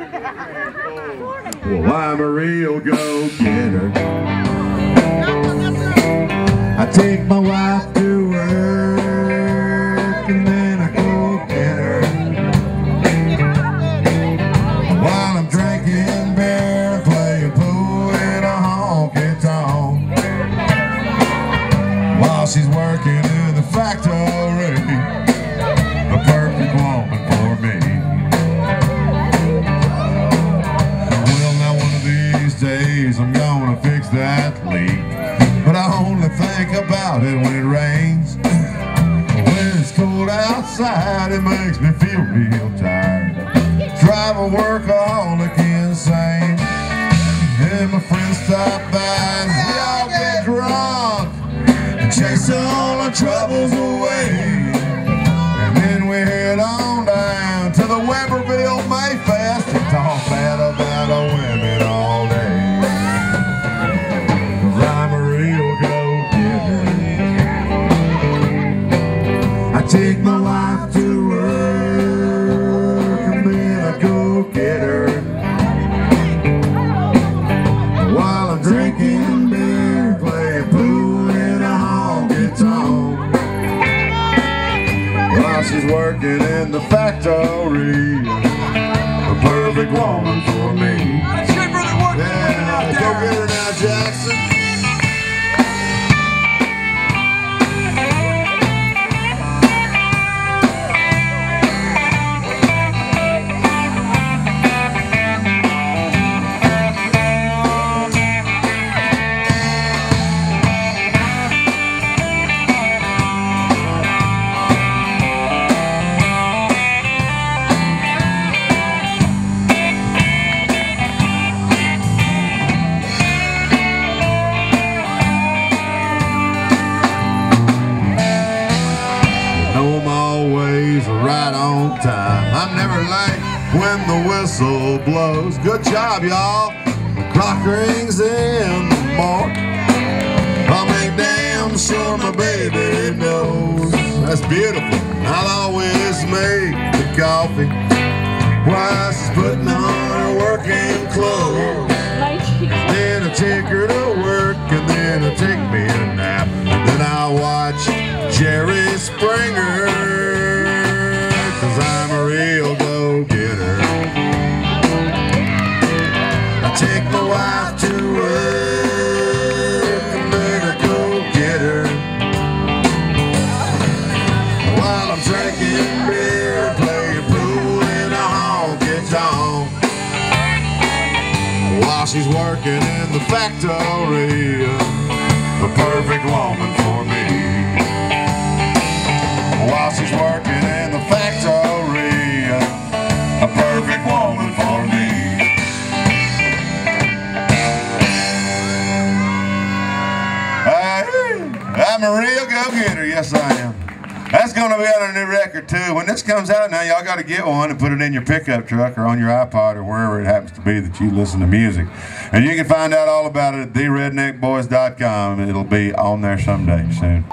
Well, I'm a real go-getter. I take my wife to work and then I go get her. While I'm drinking beer playing pool in a honky tonk. While she's working in the factory, leak. But I only think about it when it rains. When it's cold outside, it makes me feel real tired. Drive a workaholic insane. And my friends stop by and we all get drunk. Chase all our troubles away. She's working in the factory, a perfect woman for me. When the whistle blows. Good job, y'all. Clock rings in the morning. I'll make damn sure my baby knows. That's beautiful. I'll always make the coffee while she's putting on she's working in the factory, a perfect woman for me. While she's working in the factory, a perfect woman for me. I'm a real go-getter, yes I am. That's going to be on a new record too. When this comes out now, y'all got to get one and put it in your pickup truck or on your iPod or wherever it happens to be that you listen to music. And you can find out all about it at theredneckboys.com. It'll be on there someday soon.